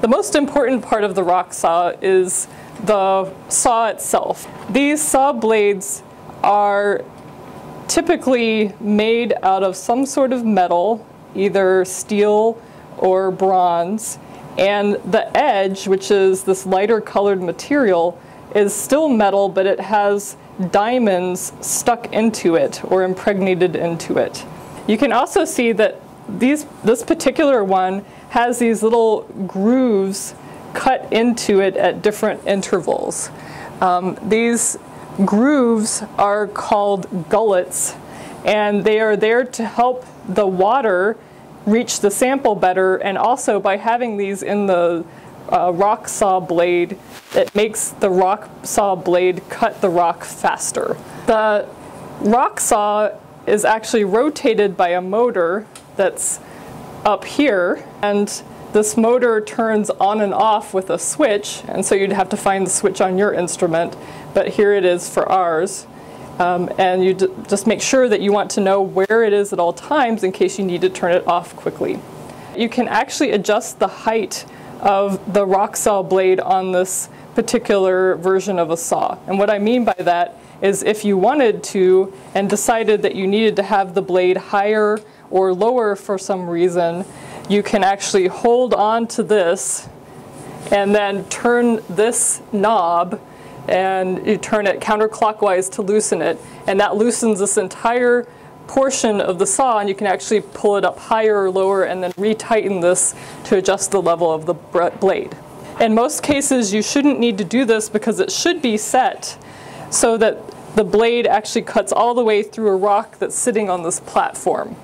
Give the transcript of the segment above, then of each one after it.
The most important part of the rock saw is the saw itself. These saw blades are typically made out of some sort of metal, either steel or bronze, and the edge, which is this lighter colored material, is still metal, but it has diamonds stuck into it or impregnated into it. You can also see that these, this particular one has these little grooves cut into it at different intervals. Um, these grooves are called gullets and they are there to help the water reach the sample better and also by having these in the uh, rock saw blade it makes the rock saw blade cut the rock faster. The rock saw is actually rotated by a motor that's up here and this motor turns on and off with a switch and so you'd have to find the switch on your instrument but here it is for ours. Um, and you just make sure that you want to know where it is at all times in case you need to turn it off quickly. You can actually adjust the height of the rock saw blade on this particular version of a saw. And what I mean by that is if you wanted to and decided that you needed to have the blade higher or lower for some reason, you can actually hold on to this and then turn this knob and you turn it counterclockwise to loosen it. And that loosens this entire portion of the saw and you can actually pull it up higher or lower and then retighten this to adjust the level of the blade. In most cases you shouldn't need to do this because it should be set so that the blade actually cuts all the way through a rock that's sitting on this platform.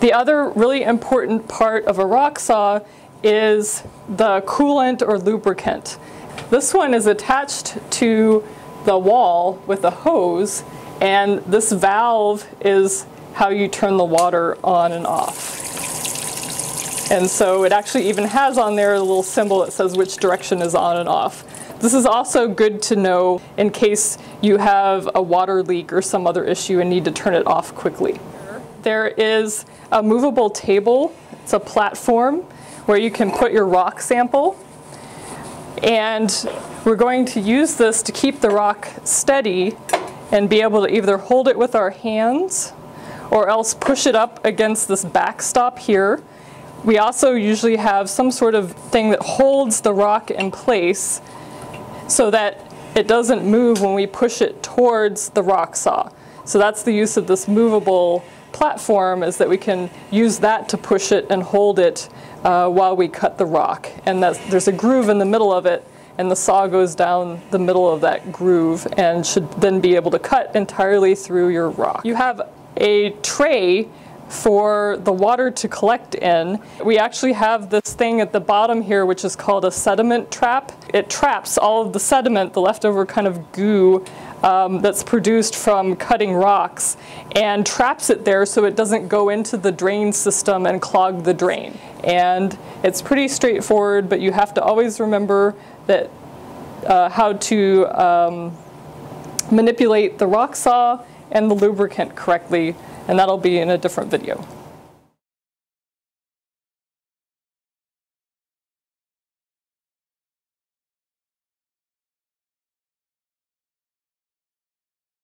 The other really important part of a rock saw is the coolant or lubricant. This one is attached to the wall with a hose and this valve is how you turn the water on and off. And so it actually even has on there a little symbol that says which direction is on and off. This is also good to know in case you have a water leak or some other issue and need to turn it off quickly. There is a movable table. It's a platform where you can put your rock sample and we're going to use this to keep the rock steady and be able to either hold it with our hands or else push it up against this backstop here. We also usually have some sort of thing that holds the rock in place so that it doesn't move when we push it towards the rock saw. So that's the use of this movable platform is that we can use that to push it and hold it uh, while we cut the rock. And there's a groove in the middle of it and the saw goes down the middle of that groove and should then be able to cut entirely through your rock. You have a tray for the water to collect in. We actually have this thing at the bottom here which is called a sediment trap. It traps all of the sediment, the leftover kind of goo um, that's produced from cutting rocks and traps it there so it doesn't go into the drain system and clog the drain. And it's pretty straightforward but you have to always remember that uh, how to um, manipulate the rock saw and the lubricant correctly and that'll be in a different video.